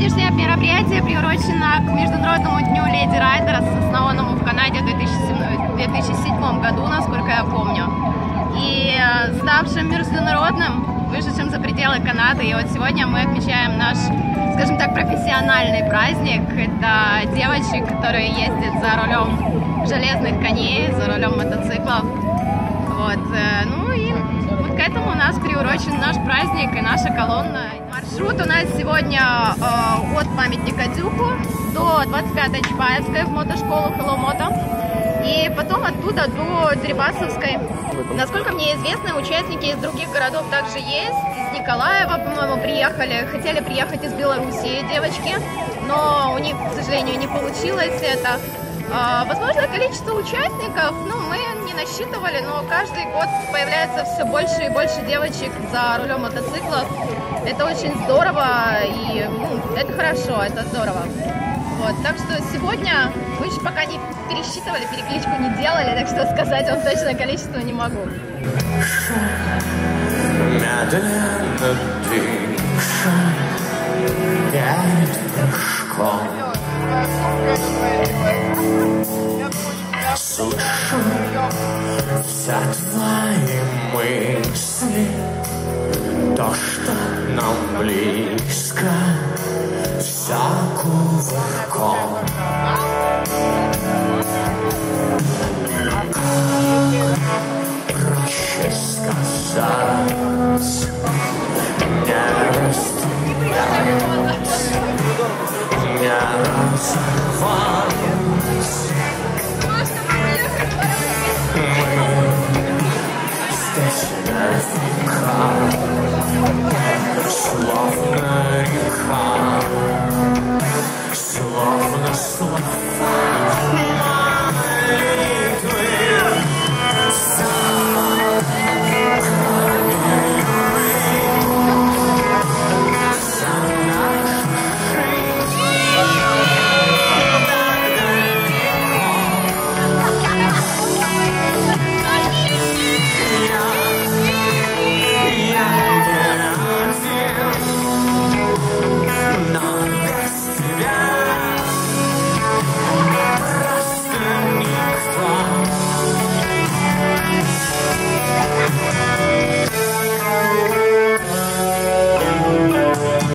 Сегодняшнее мероприятие приурочено к Международному дню Леди Райдера, основанному в Канаде в 2007, 2007 году, насколько я помню, и э, ставшим международным, вышедшим за пределы Канады. И вот сегодня мы отмечаем наш, скажем так, профессиональный праздник. Это девочек, которые ездят за рулем железных коней, за рулем мотоциклов. Вот, э, ну и нас приурочен наш праздник и наша колонна. Маршрут у нас сегодня э, от памятника Дюку до 25-й Чапаевской в мотошколу Hello Moto. И потом оттуда до Дерибасовской. Насколько мне известно, участники из других городов также есть. Из Николаева, по-моему, приехали. Хотели приехать из Белоруссии девочки, но у них, к сожалению, не получилось это. А, возможно, количество участников, ну, мы не насчитывали, но каждый год появляется все больше и больше девочек за рулем мотоциклов. Это очень здорово и ну, это хорошо, это здорово. Вот, так что сегодня мы еще пока не пересчитывали, перекличку не делали, так что сказать вам точное количество не могу. Медленно дыша перед прыжком Слышу все твои мысли То, что нам близко Вся кувырком. Как проще сказать Не растерять Не разобрать one. Bye.